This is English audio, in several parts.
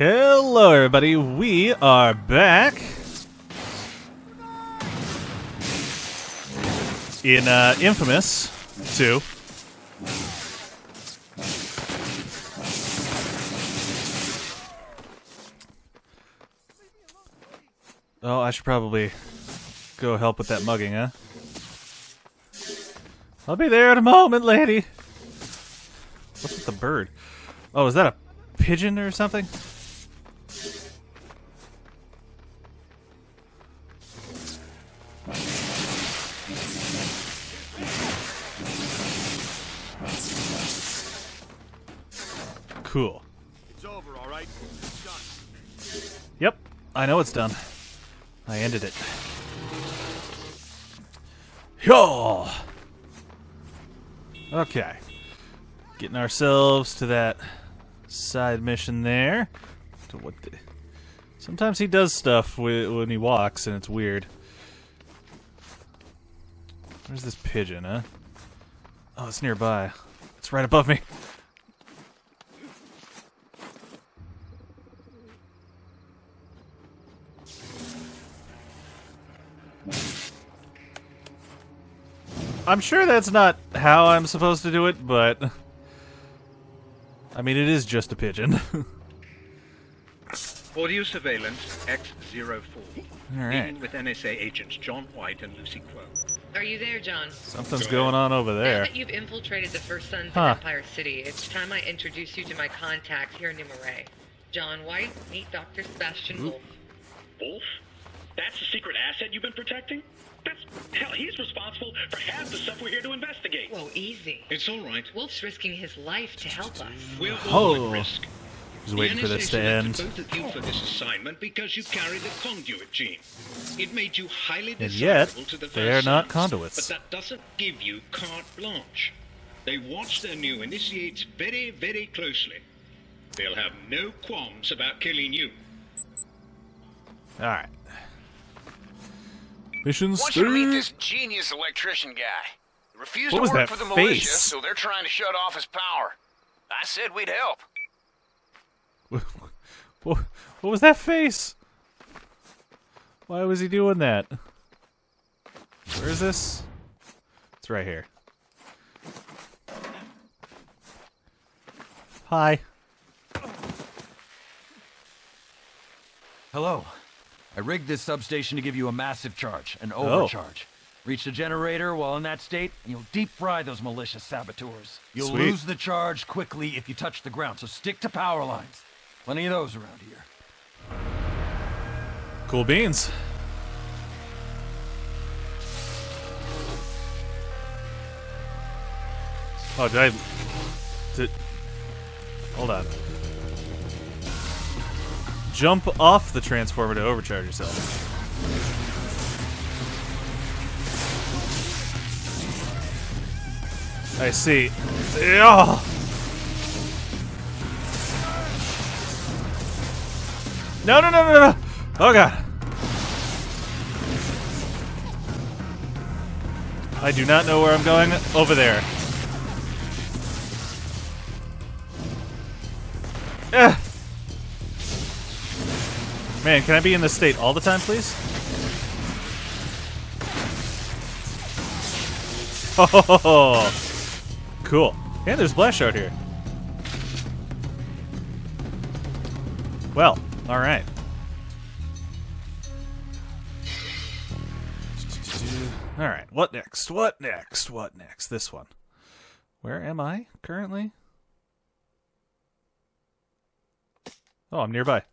Hello, everybody. We are back in uh, Infamous 2. Oh, I should probably go help with that mugging, huh? I'll be there in a moment, lady. What's with the bird? Oh, is that a pigeon or something? Cool. It's over, all right? It's done. Yep, I know it's done. I ended it. Yo. Okay. Getting ourselves to that side mission there. To what the... Sometimes he does stuff when he walks, and it's weird. Where's this pigeon, huh? Oh, it's nearby. It's right above me. I'm sure that's not how I'm supposed to do it, but I mean, it is just a pigeon. Audio surveillance X04. All right, Meeting with NSA agents John White and Lucy Kuo. Are you there, John? something's going on over there. Now there. that you've infiltrated the First Sons Huh. of Empire City, it's time I introduce you to my contact here in New Marais. John White, meet Dr. Sebastian hmm? Wolfe. Wolfe? That's the secret asset you've been protecting? That's hell, he's responsible for half the stuff we're here to investigate. Whoa, easy. It's all right. Wolfe's risking his life to help us. We're all Oh. at risk. He's waiting the for NSA this to selected end. both of you for this assignment because you carry the conduit gene. It made you highly And yet, desirable to the they are First not conduits. But that doesn't give you carte blanche. They watch their new initiates very, very closely. They'll have no qualms about killing you. All right. Mission Want you to meet this genius electrician guy. He refused What to was work that for the militia, so they're trying to shut off his power. I said we'd help. What, what was that face? Why was he doing that? Where is this? It's right here. Hi. Hello. I rigged this substation to give you a massive charge, an Oh. overcharge. Reach the generator while in that state, and you'll deep fry those malicious saboteurs. You'll Sweet. lose the charge quickly if you touch the ground, so stick to power lines. Plenty of those around here. Cool beans. Oh, did I... Did... Hold on. Jump off the transformer to overcharge yourself. I see. Yeah. No, no, no, no, no. Oh, God. I do not know where I'm going. Over there. Ugh. Man, can I be in this state all the time, please? Oh, cool. And there's Blast Shard here. Well, all right. All right. What next? What next? What next? This one. Where am I currently? Oh, I'm nearby.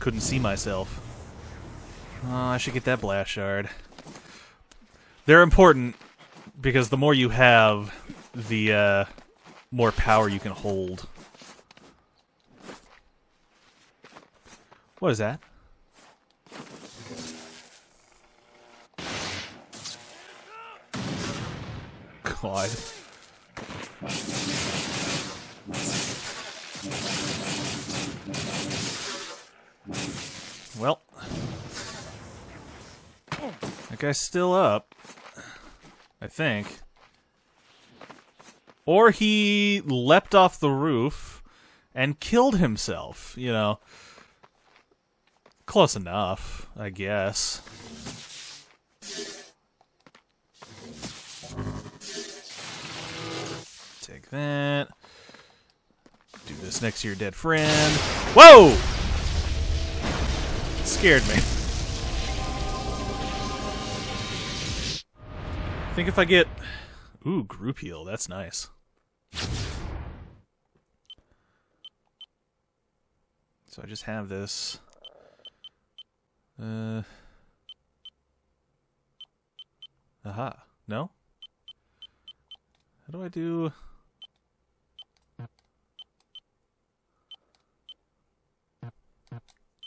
Couldn't see myself. Oh, I should get that blast shard. They're important because the more you have, the uh, more power you can hold. What is that? God. Well, that guy's still up. I think. Or he leapt off the roof and killed himself, you know. Close enough, I guess. Take that. Do this next to your dead friend. Whoa! Scared me. I think if I get... Ooh, group heal. That's nice. So I just have this. Uh... Aha. No? How do I do...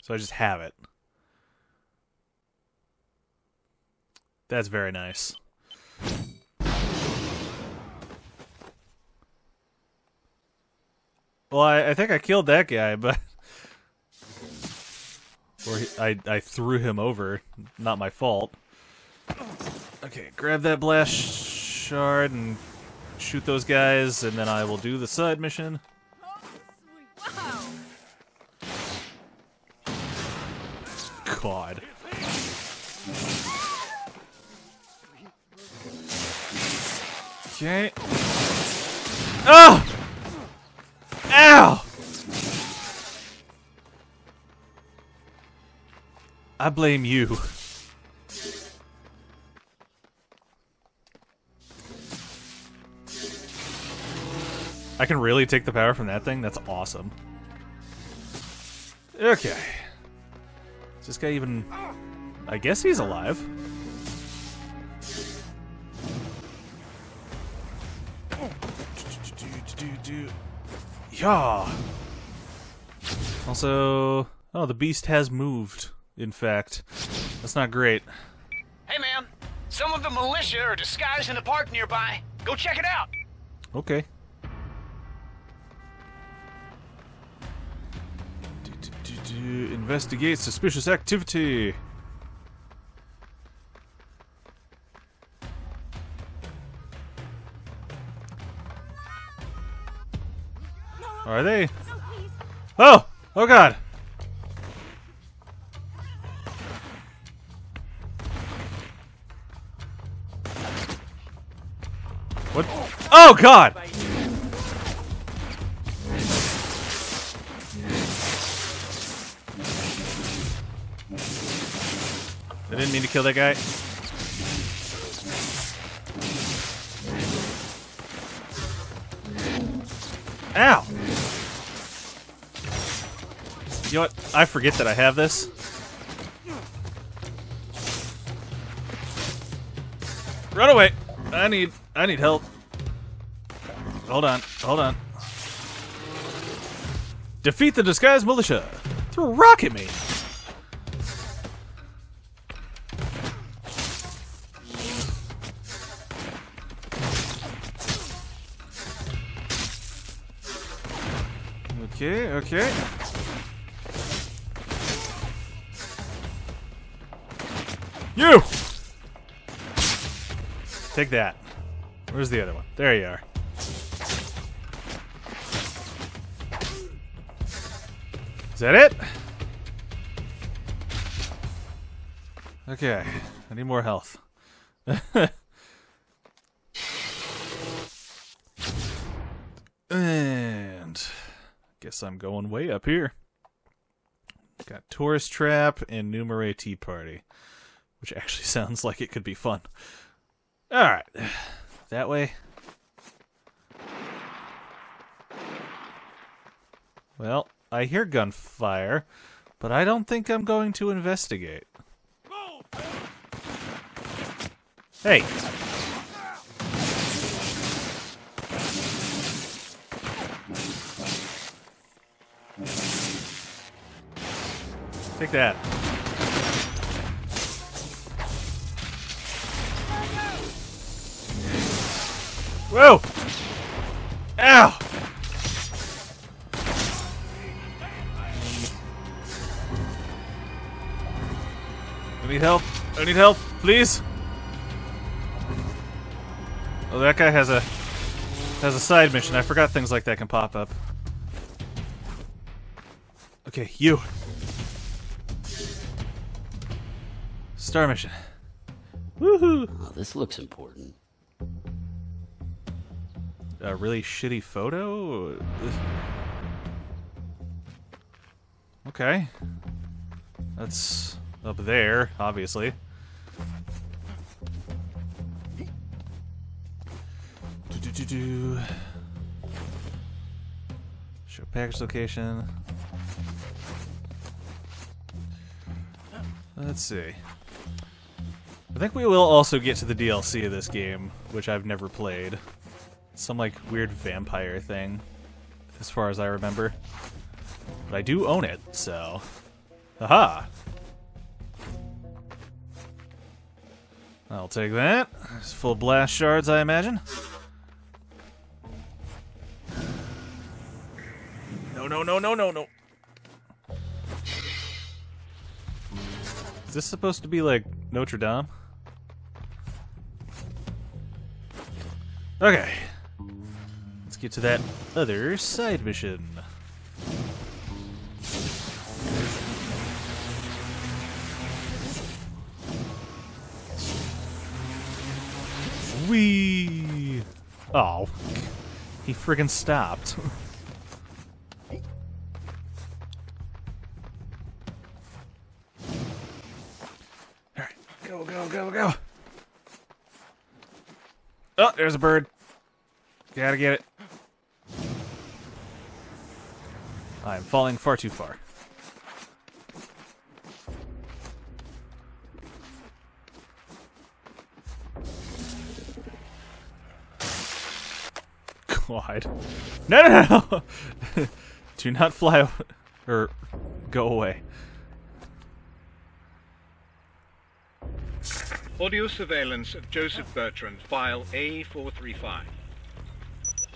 So I just have it. That's very nice. Well, I, I think I killed that guy, but... Or he, I, I threw him over. Not my fault. Okay, grab that blast shard and shoot those guys, and then I will do the side mission. Oh, God. Okay. Oh! Ow! I blame you. I can really take the power from that thing? That's awesome. Okay. Is this guy even... I guess he's alive. Also... Oh, the beast has moved, in fact. That's not great. Hey, man. Some of the militia are disguised in the park nearby. Go check it out. Okay. Investigate suspicious activity. Are they? Oh! Oh god! What? Oh god! I didn't mean to kill that guy. Ow! You know what? I forget that I have this. Run away! I need I need help. Hold on, hold on. Defeat the disguised militia. Throw a me. Okay, okay. You! Take that. Where's the other one? There you are. Is that it? Okay, I need more health. and guess I'm going way up here. Got Tourist Trap and Numere Tea Party, which actually sounds like it could be fun. Alright, that way. Well, I hear gunfire, but I don't think I'm going to investigate. Hey! Take that. Whoa! Ow! I need help. I need help, please. Oh, that guy has a has a side mission, I forgot things like that can pop up. Okay, you. Star mission. Woohoo! Oh, this looks important. A really shitty photo? Okay. That's up there, obviously. Do do do. Show package location. Let's see. I think we will also get to the DLC of this game, which I've never played. Some like weird vampire thing, as far as I remember. But I do own it, so. Aha! I'll take that. It's full of blast shards, I imagine. No, no, no, no, no, no. Is this supposed to be like Notre Dame? Okay. Get to that other side mission. Wee. Oh. He friggin' stopped. Alright, go, go, go, go. Oh, there's a bird. Gotta get it. I'm falling far too far. God. No, no, no! Do not fly or go away. Audio surveillance of Joseph Bertrand, file A435.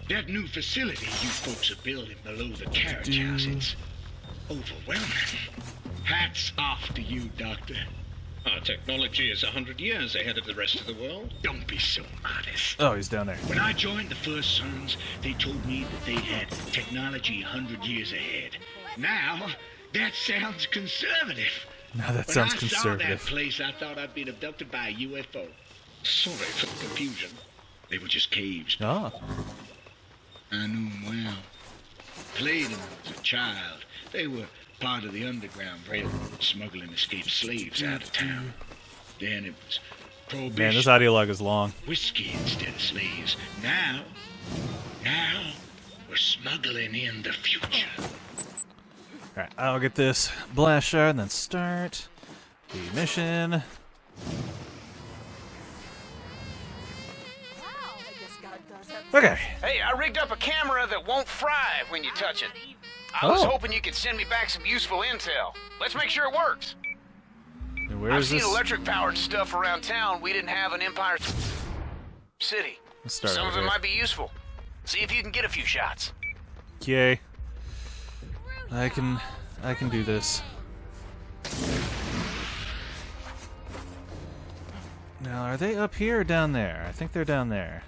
That new facility you folks are building below the carriage house, it's overwhelming. Hats off to you, Doctor. Our technology is a hundred years ahead of the rest of the world. Don't be so modest. Oh, he's down there. When I joined the First Sons, they told me that they had technology a hundred years ahead. Now, that sounds conservative. Now that when sounds I saw conservative. that place, I thought I'd been abducted by a UFO. Sorry for the confusion. They were just caves. Ah. I knew them well. Played them as a child. They were part of the underground railroad, smuggling escaped slaves out of town. Then it was prohibition. Man, this audio log is long. whiskey instead of slaves. Now, now we're smuggling in the future. Alright, I'll get this blast shard and then start the mission. Okay. Hey, I rigged up a camera that won't fry when you touch it. I was Oh. hoping you could send me back some useful intel. Let's make sure it works. And where I've is seen electric powered stuff around town we didn't have in Empire City. Some of it here. might be useful. See if you can get a few shots. Yay. I can I can do this. Now, are they up here or down there? I think they're down there.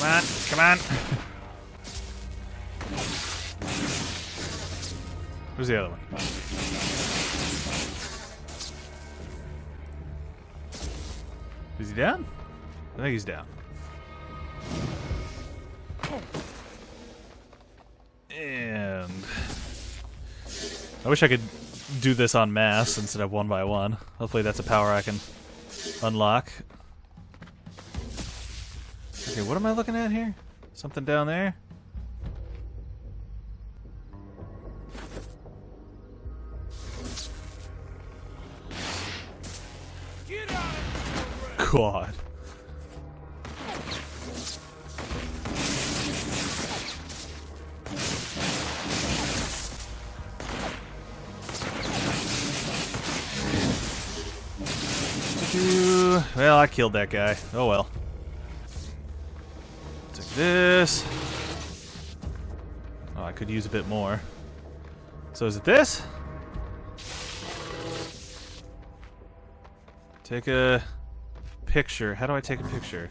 Come on, come on. Where's the other one? Is he down? I think he's down. And I wish I could do this on mass instead of one by one. Hopefully that's a power I can unlock. Okay, what am I looking at here? Something down there? God. Well, I killed that guy. Oh well. This. Oh, I could use a bit more. So is it this? Take a picture. How do I take a picture?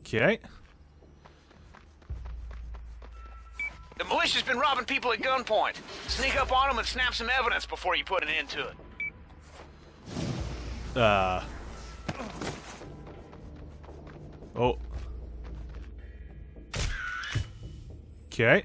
Okay. The militia's been robbing people at gunpoint. Sneak up on them and snap some evidence before you put an end to it. Uh. Oh. Okay.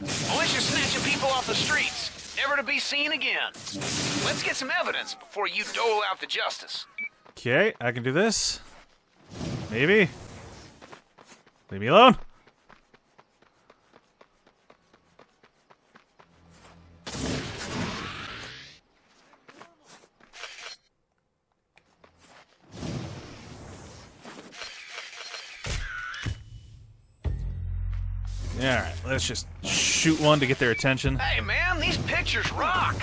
Militia's snatching people off the streets, never to be seen again. Let's get some evidence before you dole out the justice. Okay, I can do this. Maybe. Leave me alone. Alright, let's just shoot one to get their attention. Hey man, these pictures rock.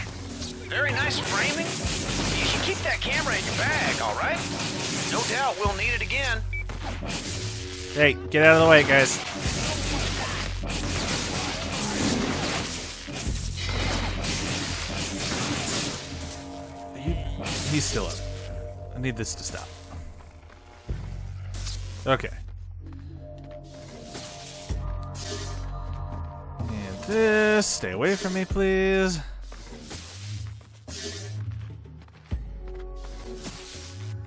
Very nice framing. You should keep that camera in your bag, all right? No doubt we'll need it again. Hey, get out of the way, guys. He's still up. I need this to stop. Okay. This, stay away from me, please.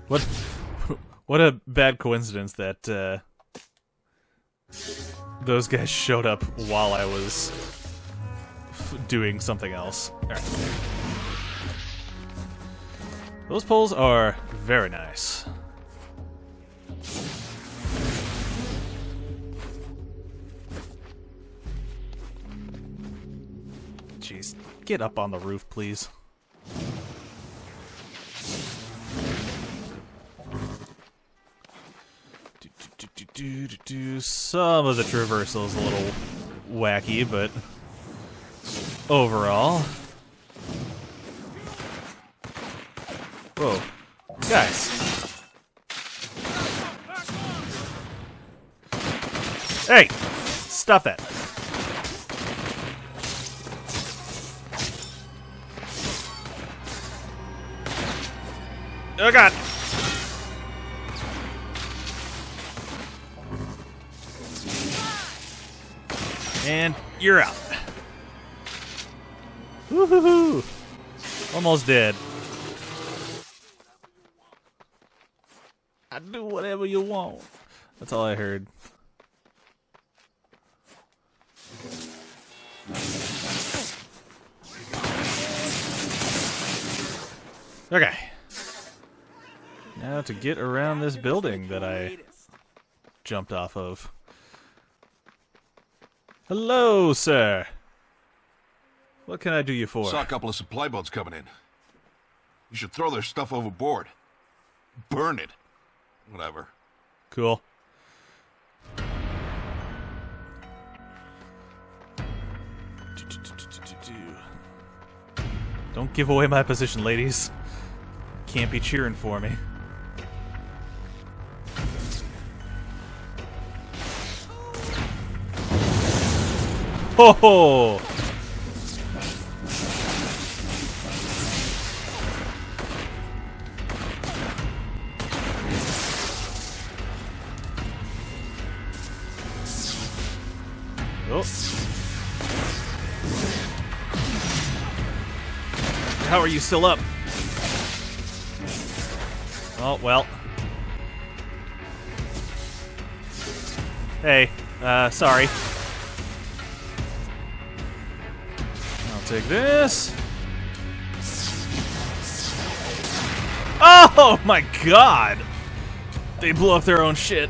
What? What a bad coincidence that uh, those guys showed up while I was doing something else. Alright. Those poles are very nice. Get up on the roof, please. Some of the traversal is a little wacky, but overall. Whoa. Guys. Hey! Stop that. Oh god! And you're out. Woohoo! Almost dead. I do whatever you want. That's all I heard. Okay. Now to get around this building that I jumped off of. Hello, sir. What can I do you for? Saw a couple of supply boats coming in. You should throw their stuff overboard. Burn it. Whatever. Cool. Don't give away my position, ladies. Can't be cheering for me. Ho! Oh. How are you still up? Oh, well. Hey, uh, sorry. Take this. Oh my god! They blew up their own shit.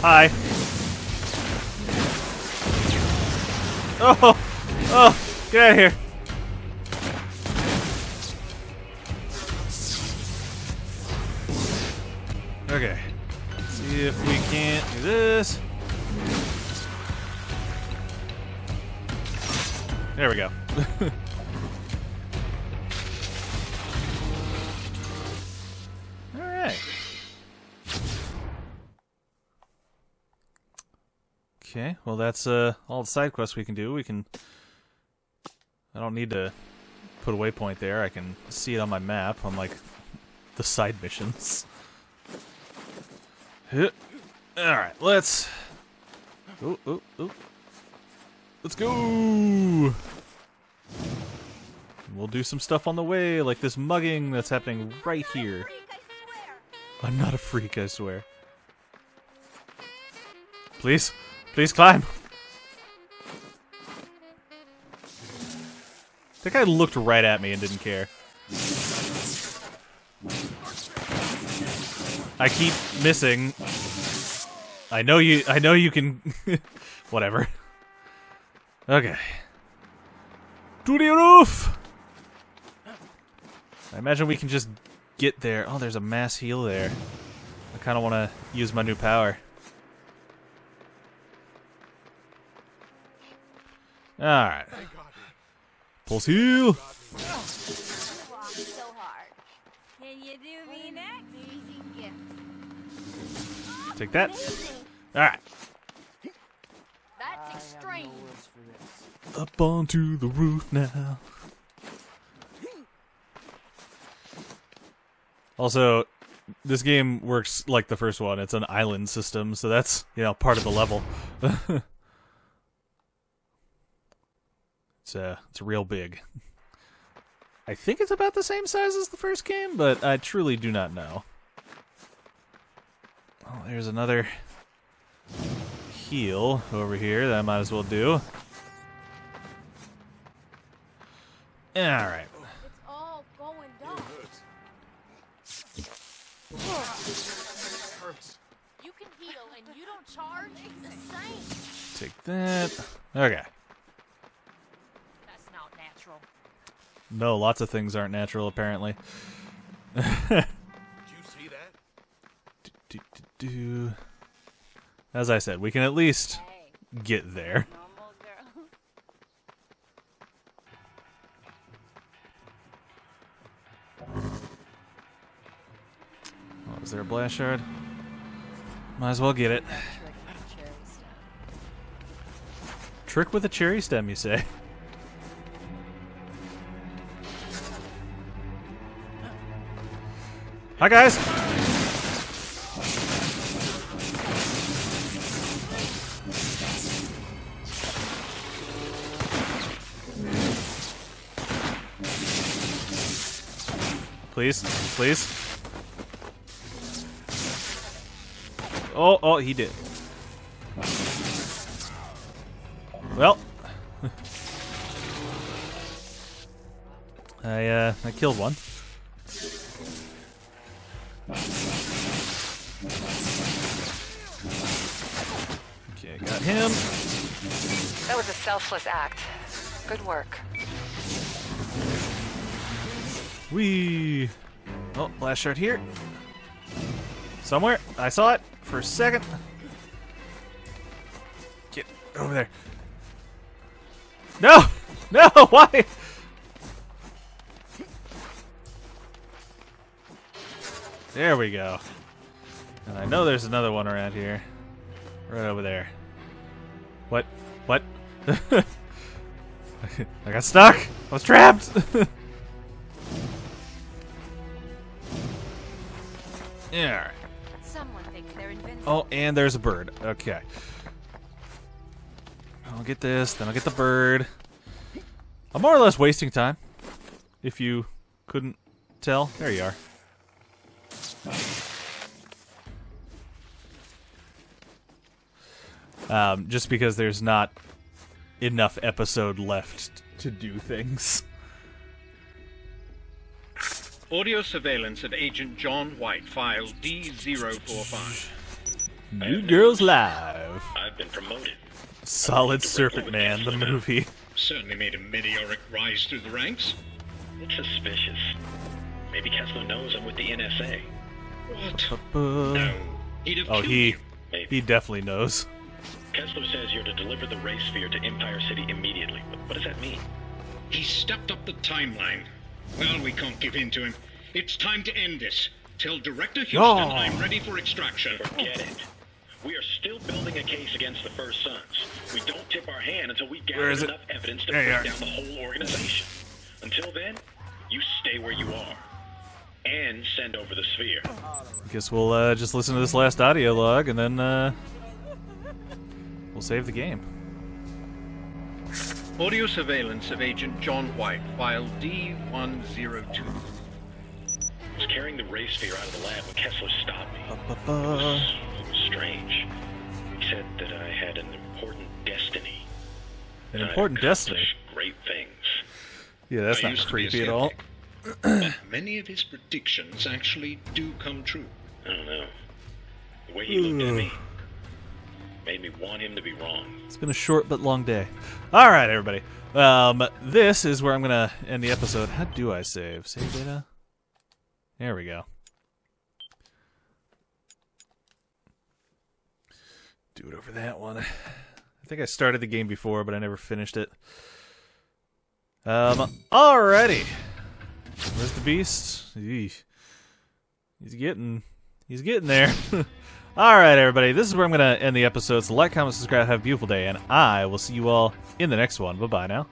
Hi. Oh, oh, get out of here. There we go. Alright. Okay, well that's uh, all the side quests we can do. We can... I don't need to put a waypoint there. I can see it on my map, unlike the side missions. Alright, let's... Ooh, ooh, ooh. Let's go! We'll do some stuff on the way, like this mugging that's happening right here. I'm not a freak, I swear. Please, please climb. That guy looked right at me and didn't care. I keep missing. I know you. I know you can. Whatever. Okay. To the roof. I imagine we can just get there. Oh, there's a mass heal there. I kind of want to use my new power. All right. Pulse heal. so hard. Can you do me next? Easy gift. Take that. All right. That's extreme. Up onto the roof now. Also, this game works like the first one. It's an island system, so that's, you know, part of the level. it's uh it's real big. I think it's about the same size as the first game, but I truly do not know. Oh, there's another heal over here that I might as well do. Alright. It's all going down. You can heal and you don't charge the same. Take that. Okay. That's not natural. No, lots of things aren't natural, apparently. Did you see that? do, do, do. As I said, we can at least get there. Normal Is there a blast shard? Might as well get it. Trick with a cherry stem, you say? Hi, guys! Please, please. Oh, oh, he did. Well, I uh, I killed one. Okay, got him. That was a selfless act. Good work. Wee. Oh, blast shard here. Somewhere. I saw it for a second. Get over there. No! No! Why? There we go. And I know there's another one around here. Right over there. What? What? I got stuck! I was trapped! yeah, Oh, and there's a bird. Okay. I'll get this, then I'll get the bird. I'm more or less wasting time. If you couldn't tell. There you are. Um, just because there's not enough episode left to do things. Audio surveillance of Agent John White, file D045. New Girls Live. I've been promoted. Solid Serpent Man, the movie. Certainly made a meteoric rise through the ranks. It's suspicious. Maybe Kessler knows I'm with the NSA. What? Uh, no. He'd have Oh, he you. he definitely knows. Kessler says you're to deliver the ray sphere to Empire City immediately. What, what does that mean? He stepped up the timeline. Well, we can't give in to him. It's time to end this. Tell Director Houston Oh. I'm ready for extraction. Forget it. We are still building a case against the First Sons. We don't tip our hand until we gather is it? enough evidence to There break down the whole organization. Until then, you stay where you are. And send over the sphere. I Guess we'll uh, just listen to this last audio log and then uh, we'll save the game. Audio surveillance of Agent John White, file D102. I was carrying the ray sphere out of the lab when Kessler stopped me. It was, it was strange. He said that I had an important destiny. An important destiny. Great things. Yeah, that's I not creepy at all. Many of his predictions actually do come true. I don't know. The way he looked at me made me want him to be wrong. It's been a short but long day. All right, everybody. Um, this is where I'm gonna end the episode. How do I save? Save data. There we go. Do it over that one. I think I started the game before, but I never finished it. Um, alrighty. Where's the beast? Eesh. He's getting, he's getting there. all right, everybody. This is where I'm gonna end the episode. So like, comment, subscribe, have a beautiful day, and I will see you all in the next one. Bye bye now.